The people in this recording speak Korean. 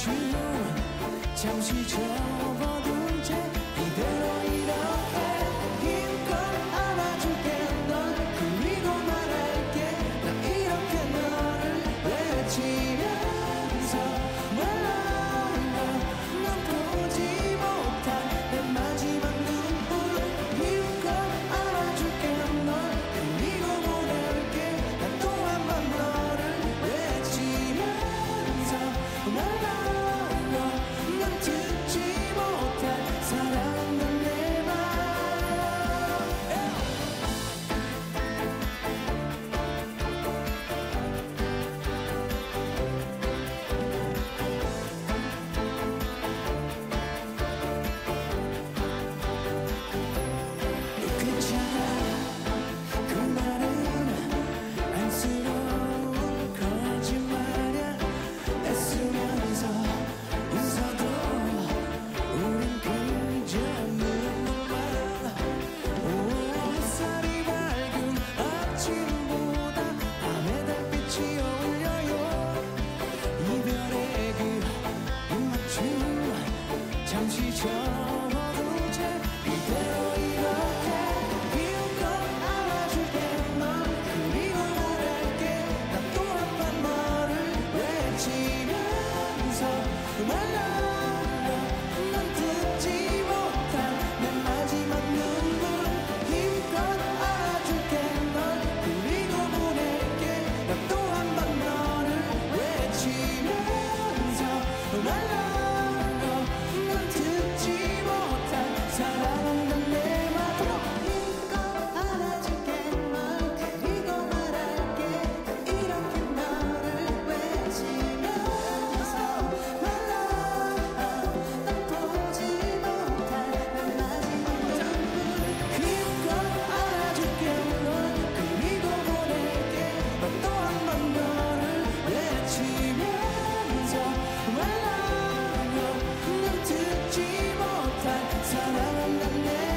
去路将曲折 잠시 접어둔 채 이대로 이렇게 비운 걸 알아줄 때만 그리워 말할게 난또한 번 너를 외치면서 말라 love, you love.